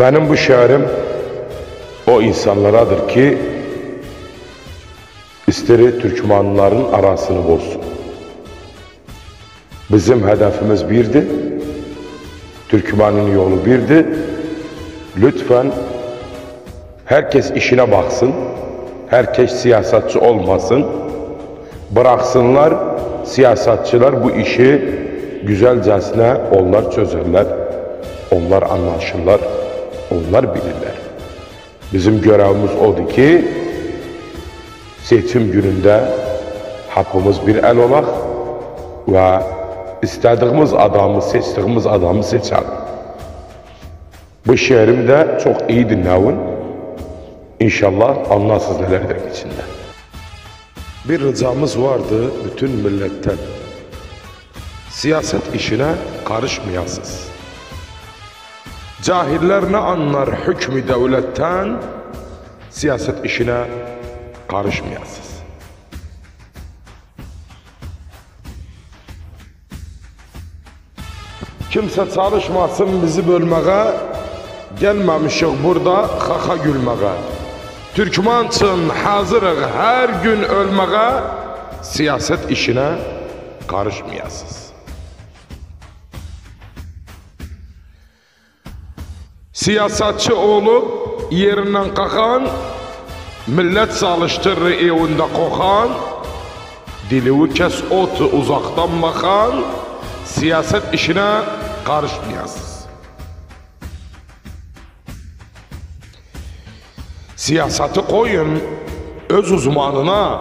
Benim bu şiirim o insanlaradır ki isteri Türkmenlerin arasını bozsun. Bizim hedefimiz birdi. Türkmen'in yolu birdi. Lütfen herkes işine baksın. Herkes siyasetçi olmasın. Bıraksınlar siyasetçiler bu işi güzelcesine onlar çözerler. Onlar anlaşırlar. Onlar bilirler. Bizim görevimiz odur ki seçim gününde hepimiz bir el olaq ve istediğimiz adamı, seçtiğimiz adamı seçelim. Bu şiirimi de çok iyi dinleyin. İnşallah anlarsınız neler içinde. Bir ricamız vardı bütün milletten. Siyaset işine karışmayasınız. Cahiller ne anlar hükmü devletten, siyaset işine karışmayasınız. Kimse çalışmasın bizi bölmeye, gelmemişik burada kaka gülmeye. Türkmen için hazırıq her gün ölmeye, siyaset işine karışmayasınız. Siyasetçi olup yerinden kalkan, millet çalıştırır evinde kokan, dili kes otu uzaktan bakan, siyaset işine karışmayasınız. Siyaseti koyun öz uzmanına,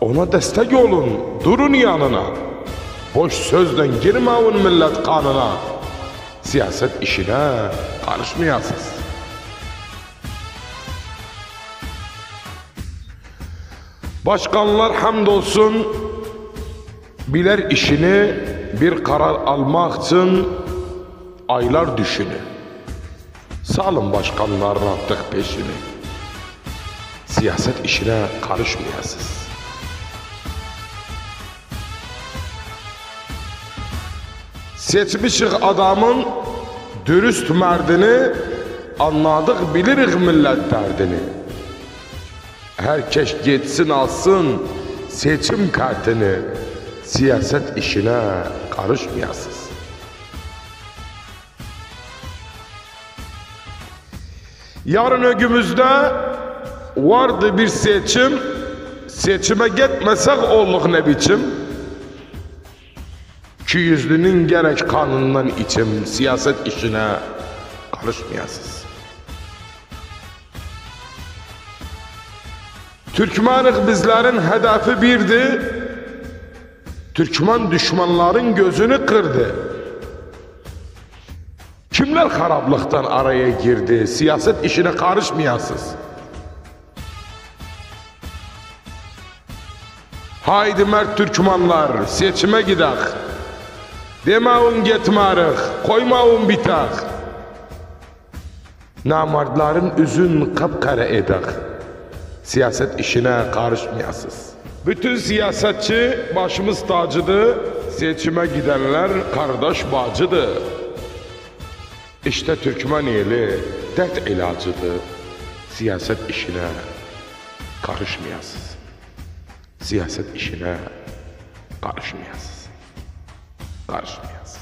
ona destek olun, durun yanına. Boş sözden girmeyin millet kanına. Siyaset işine karışmayasınız. Başkanlar hamdolsun biler işini bir karar almak için aylar düşünü. Salın başkanların artık peşini. Siyaset işine karışmayasınız. Seçmişik adamın dürüst merdini, anladık bilirik millet derdini. Herkes gitsin alsın seçim kartını, siyaset işine karışmayasınız. Yarın ögümüzde vardı bir seçim, seçime gitmesek olduk ne biçim? İki yüzlünün gerek kanından içim, siyaset işine karışmayasınız. Türkmenlik bizlerin hedefi birdi, Türkmen düşmanların gözünü kırdı. Kimler harablıktan araya girdi, siyaset işine karışmayasınız. Haydi mert Türkmenler, seçime gidək. Demağın getmərik, koymağın bitək. Namardların üzün kapkara edək. Siyaset işine karışmayasınız. Bütün siyasetçi başımız tacıdır. Seçime gidenler kardeş bacıdır. İşte Türkmen eli dert ilacıdır. Siyaset işine karışmayasınız. Siyaset işine às mesas.